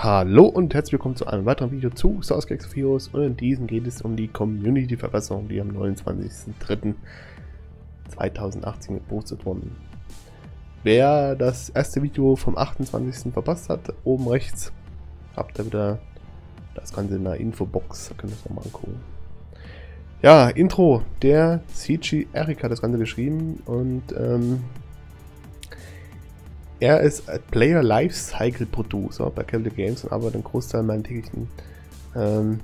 Hallo und herzlich willkommen zu einem weiteren Video zu Skeks Heroes und in diesem geht es um die Community-Verbesserung, die am 29.03.2018 gepostet wurden. Wer das erste Video vom 28. verpasst hat, oben rechts habt ihr wieder das Ganze in der Infobox, da könnt ihr es nochmal angucken. Ja, Intro, der CG Eric hat das Ganze geschrieben und ähm, er ist Player Lifecycle Producer bei Capital Games und arbeitet einen Großteil meiner täglichen ähm,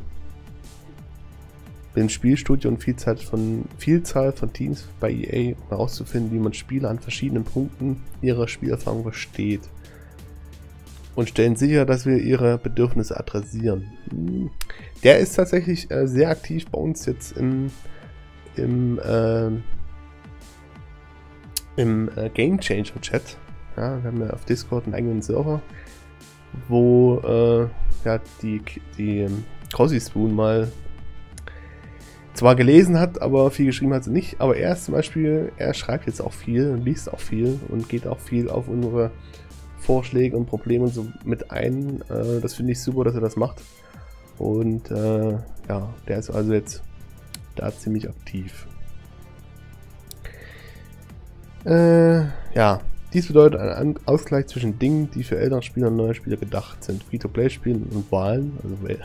im Spielstudio und Vielzahl von, Vielzahl von Teams bei EA, um herauszufinden, wie man Spieler an verschiedenen Punkten ihrer Spielerfahrung versteht. Und stellen sicher, dass wir ihre Bedürfnisse adressieren. Hm. Der ist tatsächlich äh, sehr aktiv bei uns jetzt im, im, äh, im äh, Game Changer Chat. Ja, wir haben ja auf Discord einen eigenen Server, wo äh, ja, die, die Crosby Spoon mal zwar gelesen hat, aber viel geschrieben hat sie nicht. Aber er ist zum Beispiel, er schreibt jetzt auch viel liest auch viel und geht auch viel auf unsere Vorschläge und Probleme so mit ein. Äh, das finde ich super, dass er das macht. Und äh, ja, der ist also jetzt da ziemlich aktiv. Äh, ja, dies bedeutet einen Ausgleich zwischen Dingen, die für ältere Spieler und neue Spieler gedacht sind. Free-to-Play-Spielen und Wahlen, also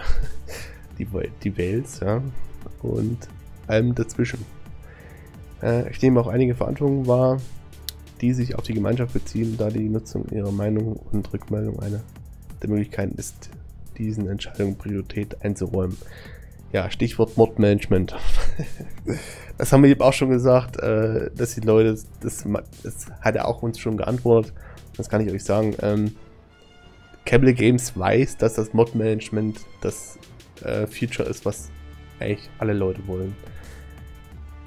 die, die Wales, ja, und allem dazwischen. Äh, ich nehme auch einige Verantwortungen wahr, die sich auf die Gemeinschaft beziehen, da die Nutzung ihrer Meinung und Rückmeldung eine der Möglichkeiten ist, diesen Entscheidungen Priorität einzuräumen. Ja, Stichwort Modmanagement. das haben wir eben auch schon gesagt, äh, dass die Leute, das, das, hat er auch uns schon geantwortet. Das kann ich euch sagen. Ähm, Cable Games weiß, dass das Mod-Management das äh, Feature ist, was eigentlich alle Leute wollen.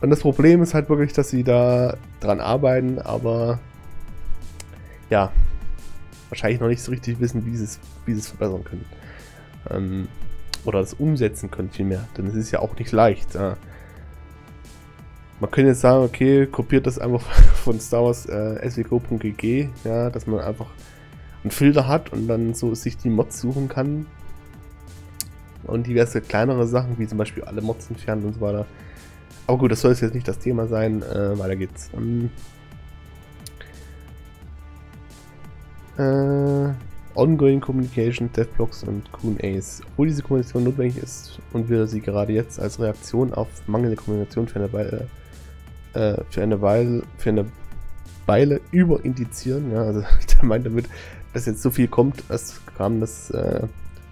Und das Problem ist halt wirklich, dass sie da dran arbeiten, aber ja, wahrscheinlich noch nicht so richtig wissen, wie sie es, wie sie es verbessern können. Ähm, oder das umsetzen können vielmehr, denn es ist ja auch nicht leicht. Ja. Man könnte jetzt sagen, okay, kopiert das einfach von Star Wars äh, swco.gg, ja, dass man einfach einen Filter hat und dann so sich die Mods suchen kann. Und diverse kleinere Sachen, wie zum Beispiel alle Mods entfernen und so weiter. Aber gut, das soll jetzt nicht das Thema sein. Äh, weiter geht's. Ähm, äh, Ongoing Communication, Deathblocks und QAs. Obwohl diese Kommunikation notwendig ist und wir sie gerade jetzt als Reaktion auf mangelnde Kommunikation für eine Weile, äh, für eine Weile, für eine Weile überindizieren. Ja, also der meint damit, dass jetzt so viel kommt, es kam das äh,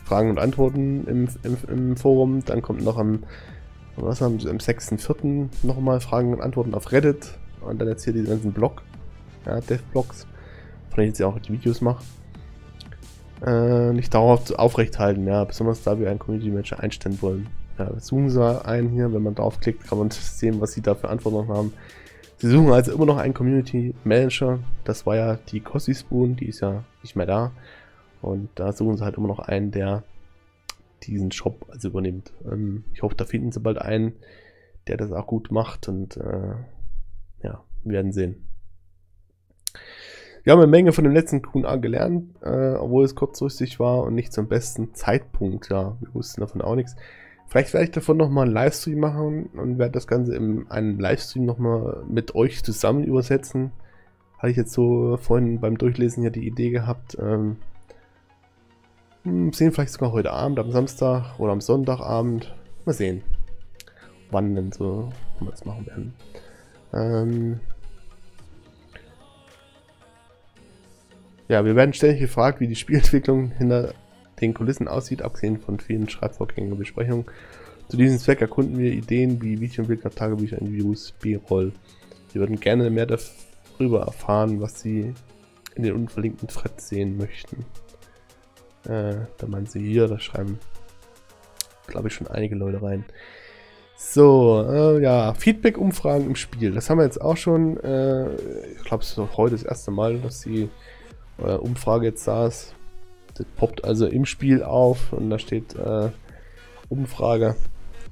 Fragen und Antworten im, im, im, Forum, dann kommt noch am, was haben sie, am 6.4. nochmal Fragen und Antworten auf Reddit und dann jetzt hier diesen ganzen Blog, ja, Devblogs, von denen ich jetzt ja auch die Videos mache äh, nicht dauerhaft aufrechthalten, ja, besonders da wir einen Community Manager einstellen wollen. Ja, suchen sie einen hier, wenn man draufklickt, kann man sehen, was sie da für Antworten haben. Sie suchen also immer noch einen Community Manager, das war ja die Cossi Spoon, die ist ja nicht mehr da. Und da suchen sie halt immer noch einen, der diesen Shop also übernimmt. Ähm, ich hoffe, da finden sie bald einen, der das auch gut macht und äh, ja, wir werden sehen. Wir haben eine Menge von dem letzten QA gelernt, äh, obwohl es kurzfristig war und nicht zum besten Zeitpunkt. Ja, wir wussten davon auch nichts. Vielleicht werde ich davon nochmal einen Livestream machen und werde das Ganze in einem Livestream nochmal mit euch zusammen übersetzen. Hatte ich jetzt so vorhin beim Durchlesen ja die Idee gehabt. Ähm, hm, sehen vielleicht sogar heute Abend, am Samstag oder am Sonntagabend. Mal sehen, wann denn so wir das machen werden. Ähm, Ja, wir werden ständig gefragt, wie die Spielentwicklung hinter den Kulissen aussieht, abgesehen von vielen Schreibvorgängen und Besprechungen. Zu diesem Zweck erkunden wir Ideen wie Videoentwickler, Tagebücher, Interviews, B-Roll. Wir würden gerne mehr darüber erfahren, was Sie in den unverlinkten Threads sehen möchten. Äh, da meinen Sie hier, da schreiben, glaube ich, schon einige Leute rein. So, äh, ja, Feedback-Umfragen im Spiel. Das haben wir jetzt auch schon, äh, ich glaube, es ist heute das erste Mal, dass sie äh, Umfrage jetzt saß. Das poppt also im Spiel auf und da steht äh, Umfrage.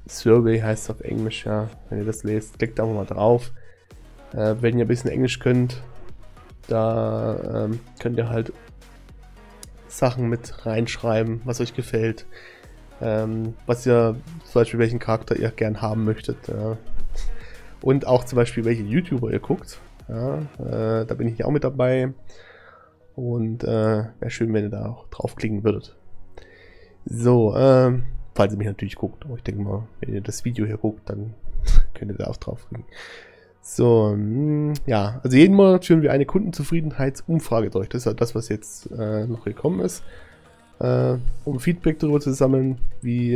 Survey heißt auf Englisch, ja. Wenn ihr das lest, klickt da mal drauf. Äh, wenn ihr ein bisschen Englisch könnt, da ähm, könnt ihr halt Sachen mit reinschreiben, was euch gefällt. Ähm, was ihr zum Beispiel welchen Charakter ihr gern haben möchtet. Ja. Und auch zum Beispiel welche YouTuber ihr guckt. Ja, äh, da bin ich auch mit dabei. Und äh, wäre schön, wenn ihr da auch draufklicken würdet. So, ähm, falls ihr mich natürlich guckt. Aber ich denke mal, wenn ihr das Video hier guckt, dann könnt ihr da auch draufklicken. So, hm, ja, also jeden Monat führen wir eine Kundenzufriedenheitsumfrage durch. Das ist ja das, was jetzt äh, noch gekommen ist. Äh, um Feedback darüber zu sammeln, wie,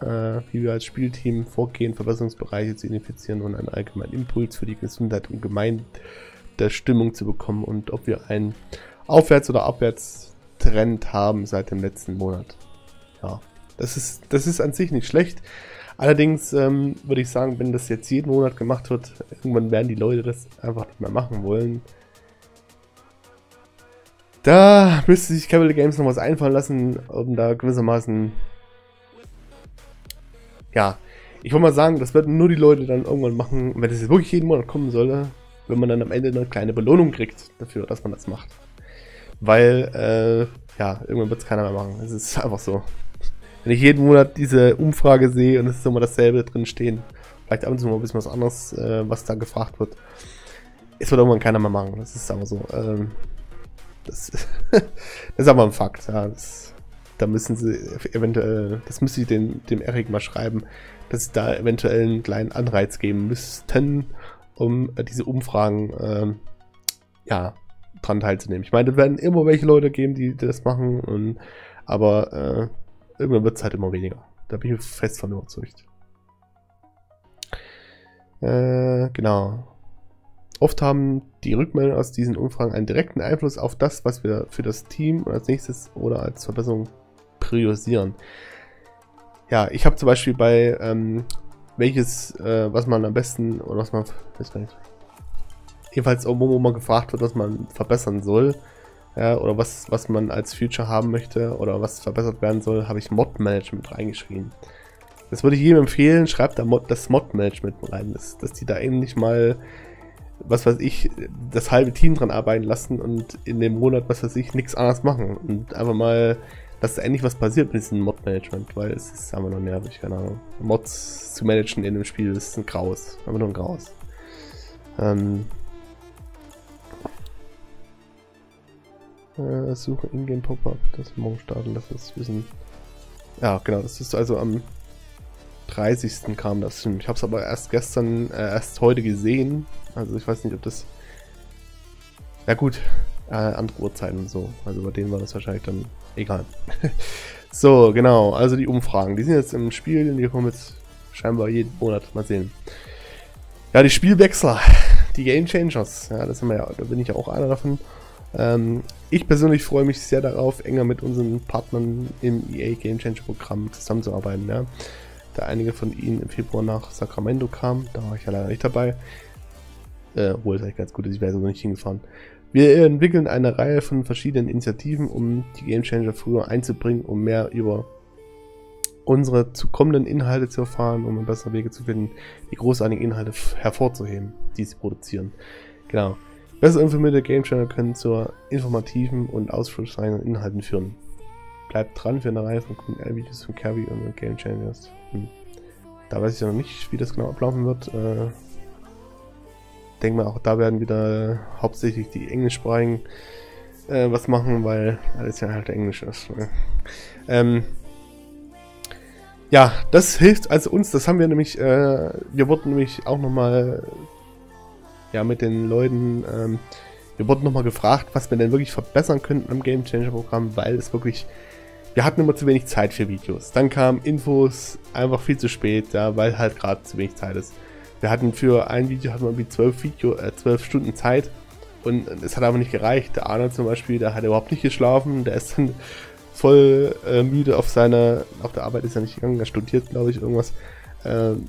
äh, wie wir als Spielteam vorgehen, Verbesserungsbereiche zu identifizieren und einen allgemeinen Impuls für die Gesundheit und Gemeinde der Stimmung zu bekommen und ob wir einen Aufwärts- oder Abwärtstrend haben seit dem letzten Monat. Ja, das ist, das ist an sich nicht schlecht. Allerdings ähm, würde ich sagen, wenn das jetzt jeden Monat gemacht wird, irgendwann werden die Leute das einfach nicht mehr machen wollen. Da müsste sich Capital Games noch was einfallen lassen, um da gewissermaßen... Ja, ich wollte mal sagen, das werden nur die Leute dann irgendwann machen, wenn das jetzt wirklich jeden Monat kommen solle, wenn man dann am Ende eine kleine Belohnung kriegt dafür, dass man das macht. Weil, äh, ja, irgendwann wird es keiner mehr machen. Es ist einfach so. Wenn ich jeden Monat diese Umfrage sehe und es ist immer dasselbe drin stehen, vielleicht ab und zu mal ein bisschen was anderes, äh, was da gefragt wird, es wird irgendwann keiner mehr machen. Das ist aber so. Ähm, das, das, ist aber ein Fakt. Ja. Das, da müssen sie eventuell, das müsste ich den, dem Erik mal schreiben, dass sie da eventuell einen kleinen Anreiz geben müssten, um äh, diese Umfragen ähm, ja, dran teilzunehmen. Ich meine, es werden immer welche Leute geben, die, die das machen, und, aber äh, irgendwann wird es halt immer weniger. Da bin ich fest von überzeugt. Äh, genau. Oft haben die Rückmeldungen aus diesen Umfragen einen direkten Einfluss auf das, was wir für das Team als nächstes oder als Verbesserung priorisieren. Ja, ich habe zum Beispiel bei ähm, welches, äh, was man am besten, oder was man, weiß nicht, jedenfalls irgendwo mal gefragt wird, was man verbessern soll, ja, oder was, was man als Future haben möchte, oder was verbessert werden soll, habe ich Mod-Management reingeschrieben. Das würde ich jedem empfehlen, schreibt da Mod, das Mod-Management rein, dass, dass die da endlich mal, was weiß ich, das halbe Team dran arbeiten lassen und in dem Monat, was weiß ich, nichts anderes machen und einfach mal dass endlich was passiert mit diesem Mod-Management, weil es ist einfach nur nervig, keine Ahnung. Mods zu managen in dem Spiel ist ein Graus. Einfach nur ein Graus. Ähm, äh, suche Ingame Pop-Up, das morgen starten, das ist wissen. Ja, genau, das ist also am 30. kam das. Ich habe es aber erst gestern, äh, erst heute gesehen. Also ich weiß nicht, ob das... Ja gut, äh, andere Uhrzeiten und so. Also bei denen war das wahrscheinlich dann egal. so, genau. Also die Umfragen. Die sind jetzt im Spiel. Die kommen jetzt scheinbar jeden Monat. Mal sehen. Ja, die Spielwechsler. Die Game Changers. Ja, das sind wir ja, da bin ich ja auch einer davon. Ähm, ich persönlich freue mich sehr darauf, enger mit unseren Partnern im EA Game Changer Programm zusammenzuarbeiten. Ja. Da einige von ihnen im Februar nach Sacramento kamen, da war ich ja leider nicht dabei. Äh, obwohl es eigentlich ganz gut ist, ich wäre sogar nicht hingefahren. Wir entwickeln eine Reihe von verschiedenen Initiativen, um die Game Changer früher einzubringen, um mehr über unsere zu kommenden Inhalte zu erfahren, um bessere Wege zu finden, die großartigen Inhalte hervorzuheben, die sie produzieren. Genau. Besser informierte Game Channel können zu informativen und ausschlussreichen Inhalten führen. Bleibt dran für eine Reihe von coolen Videos von Kirby und Game Changers. Hm. Da weiß ich ja noch nicht, wie das genau ablaufen wird. Äh, denke mal, auch da werden wieder hauptsächlich die Englischsprachigen äh, was machen, weil alles ja halt Englisch ist. Ne? Ähm, ja, das hilft also uns, das haben wir nämlich, äh, wir wurden nämlich auch nochmal, ja, mit den Leuten, ähm, wir wurden nochmal gefragt, was wir denn wirklich verbessern könnten am Game Changer Programm, weil es wirklich, wir hatten immer zu wenig Zeit für Videos. Dann kamen Infos einfach viel zu spät, ja, weil halt gerade zu wenig Zeit ist. Wir hatten für ein Video hatten wir irgendwie zwölf Video, äh, zwölf Stunden Zeit und es hat aber nicht gereicht. Der Arnold zum Beispiel, der hat überhaupt nicht geschlafen, der ist dann voll äh, müde auf seiner, auf der Arbeit ist er nicht gegangen, er studiert, glaube ich, irgendwas. Ähm,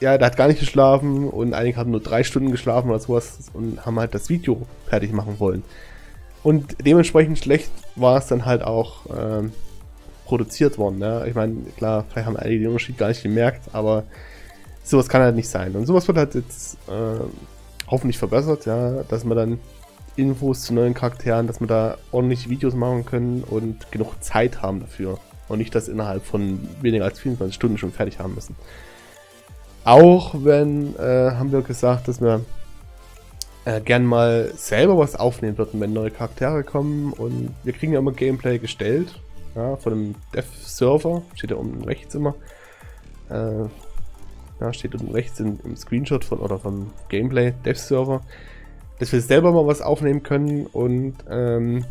ja, der hat gar nicht geschlafen und einige haben nur drei Stunden geschlafen oder sowas und haben halt das Video fertig machen wollen. Und dementsprechend schlecht war es dann halt auch ähm, produziert worden. Ne? Ich meine, klar, vielleicht haben einige den Unterschied gar nicht gemerkt, aber sowas kann halt nicht sein. Und sowas wird halt jetzt äh, hoffentlich verbessert, ja, dass man dann Infos zu neuen Charakteren, dass wir da ordentlich Videos machen können und genug Zeit haben dafür. Und nicht das innerhalb von weniger als 24 Stunden schon fertig haben müssen. Auch wenn, äh, haben wir gesagt, dass wir äh, gern mal selber was aufnehmen würden, wenn neue Charaktere kommen. Und wir kriegen ja immer Gameplay gestellt. Ja, von einem Dev-Server. Steht da unten rechts immer. Äh, ja, steht unten rechts in, im Screenshot von oder vom Gameplay Dev-Server. Dass wir selber mal was aufnehmen können und ähm,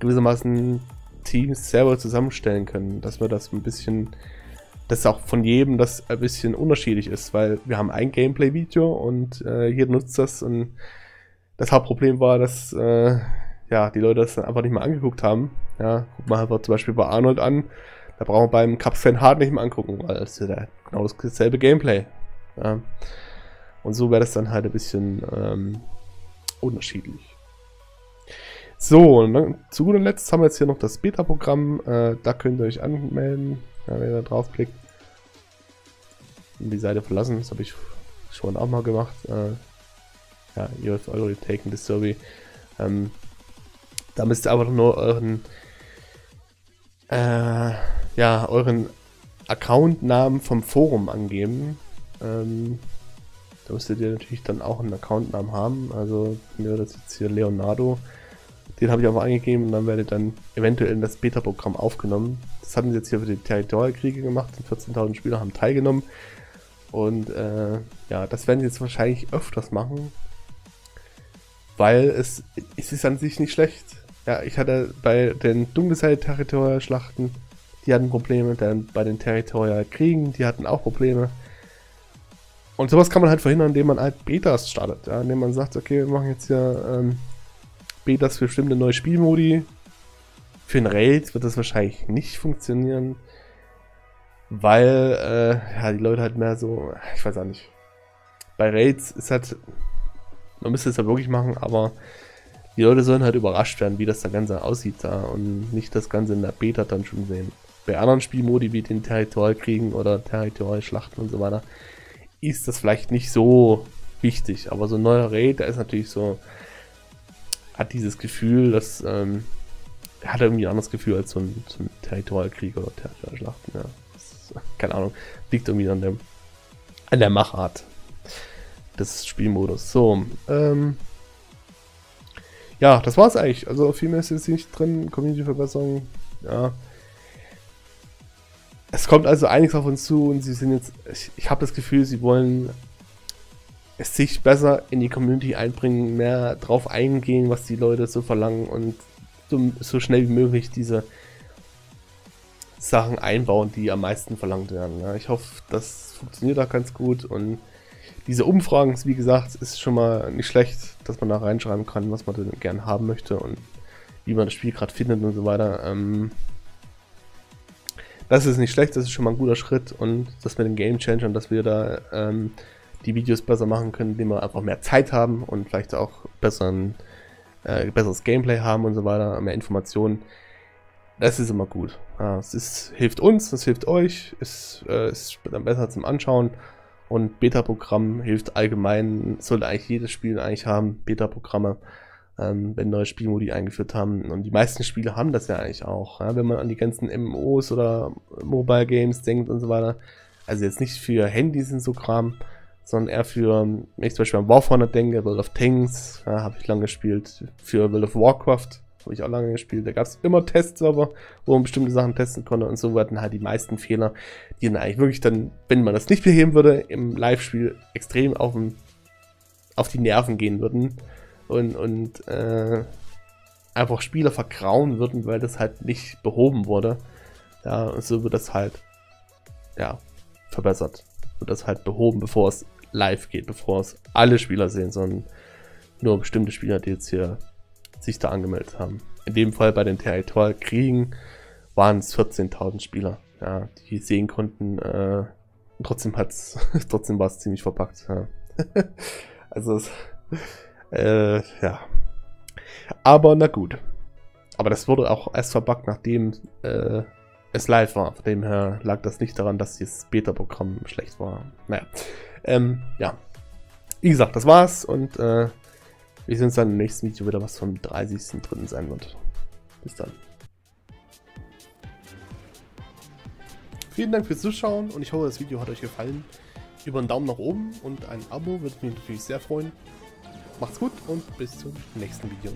gewissermaßen Teams selber zusammenstellen können. Dass wir das ein bisschen dass auch von jedem das ein bisschen unterschiedlich ist, weil wir haben ein Gameplay-Video und äh, jeder nutzt das und das Hauptproblem war, dass äh, ja, die Leute das dann einfach nicht mehr angeguckt haben. Ja, guck mal einfach zum Beispiel bei Arnold an, da brauchen wir beim Cup-Fan Hard nicht mehr angucken, weil es ist ja genau dasselbe Gameplay. Ja. Und so wäre das dann halt ein bisschen ähm, unterschiedlich. So, und dann zu guter Letzt haben wir jetzt hier noch das Beta-Programm. Äh, da könnt ihr euch anmelden, ja, wenn ihr draufklickt die Seite verlassen. Das habe ich schon auch mal gemacht. Äh, ja, ihr habt already taken the survey. Ähm, da müsst ihr einfach nur euren äh, ja, euren Accountnamen vom Forum angeben. Ähm, da müsstet ihr natürlich dann auch einen Accountnamen haben. Also mir das jetzt hier Leonardo. Den habe ich einfach angegeben und dann werdet dann eventuell in das Beta-Programm aufgenommen. Das hatten sie jetzt hier für die Territorialkriege gemacht. 14.000 Spieler haben teilgenommen. Und äh, ja, das werden sie jetzt wahrscheinlich öfters machen. Weil es, es ist an sich nicht schlecht. Ja, ich hatte bei den Dunkelseite-Territorialschlachten, die hatten Probleme. Dann bei den Territorialkriegen, die hatten auch Probleme. Und sowas kann man halt verhindern, indem man halt Betas startet. Ja, indem man sagt, okay, wir machen jetzt hier ähm, Betas für bestimmte neue Spielmodi. Für ein Raid wird das wahrscheinlich nicht funktionieren weil äh, ja, die Leute halt mehr so, ich weiß auch nicht. Bei Raids ist halt, man müsste es ja wirklich machen, aber die Leute sollen halt überrascht werden, wie das da Ganze aussieht da und nicht das Ganze in der Beta dann schon sehen. Bei anderen Spielmodi wie den Territorialkriegen oder Territorialschlachten und so weiter ist das vielleicht nicht so wichtig, aber so ein neuer Raid, der ist natürlich so, hat dieses Gefühl, dass ähm, hat irgendwie ein anderes Gefühl als so ein, so ein Territorialkrieg oder Territorialschlachten, ja keine Ahnung, liegt irgendwie an der, an der Machart des Spielmodus. So, ähm, ja, das war's eigentlich. Also viel mehr ist jetzt nicht drin. Community-Verbesserung, ja. Es kommt also einiges auf uns zu und sie sind jetzt, ich, ich habe das Gefühl, sie wollen es sich besser in die Community einbringen, mehr drauf eingehen, was die Leute so verlangen und so, so schnell wie möglich diese Sachen einbauen, die am meisten verlangt werden. Ja, ich hoffe, das funktioniert da ganz gut und diese Umfragen, wie gesagt, ist schon mal nicht schlecht, dass man da reinschreiben kann, was man denn gerne haben möchte und wie man das Spiel gerade findet und so weiter. Ähm, das ist nicht schlecht, das ist schon mal ein guter Schritt und das mit den Game Changern, dass wir da ähm, die Videos besser machen können, indem wir einfach mehr Zeit haben und vielleicht auch besseren, äh, besseres Gameplay haben und so weiter, mehr Informationen. Das ist immer gut. Ja, es ist, hilft uns, es hilft euch, es äh, ist dann besser zum Anschauen. Und Beta-Programm hilft allgemein, sollte eigentlich jedes Spiel eigentlich haben, Beta-Programme, ähm, wenn neue Spielmodi eingeführt haben. Und die meisten Spiele haben das ja eigentlich auch. Ja, wenn man an die ganzen MMOs oder Mobile Games denkt und so weiter. Also jetzt nicht für Handys und so Kram, sondern eher für, wenn ich zum Beispiel an Warfare denke, World of Tanks, ja, habe ich lange gespielt, für World of Warcraft habe ich auch lange gespielt. Da gab es immer Testserver, wo man bestimmte Sachen testen konnte und so werden halt die meisten Fehler, die dann eigentlich wirklich dann, wenn man das nicht beheben würde, im Live-Spiel extrem auf, den, auf die Nerven gehen würden und, und äh, einfach Spieler vergrauen würden, weil das halt nicht behoben wurde. Ja, so wird das halt, ja, verbessert. Wird das halt behoben, bevor es live geht, bevor es alle Spieler sehen, sondern nur bestimmte Spieler, die jetzt hier sich da angemeldet haben. In dem Fall bei den Territorialkriegen waren es 14.000 Spieler, ja, die sehen konnten. Äh, trotzdem hat's, trotzdem war es ziemlich verpackt. Ja. also es, äh, ja. Aber na gut. Aber das wurde auch erst verpackt, nachdem äh, es live war. Von dem her lag das nicht daran, dass das Beta-Programm schlecht war. Naja. Ähm, ja. Wie gesagt, das war's und äh, Wir sehen uns dann im nächsten Video wieder, was vom 30.03. sein wird. Bis dann. Vielen Dank fürs Zuschauen und ich hoffe, das Video hat euch gefallen. Über einen Daumen nach oben und ein Abo würde mich natürlich sehr freuen. Macht's gut und bis zum nächsten Video.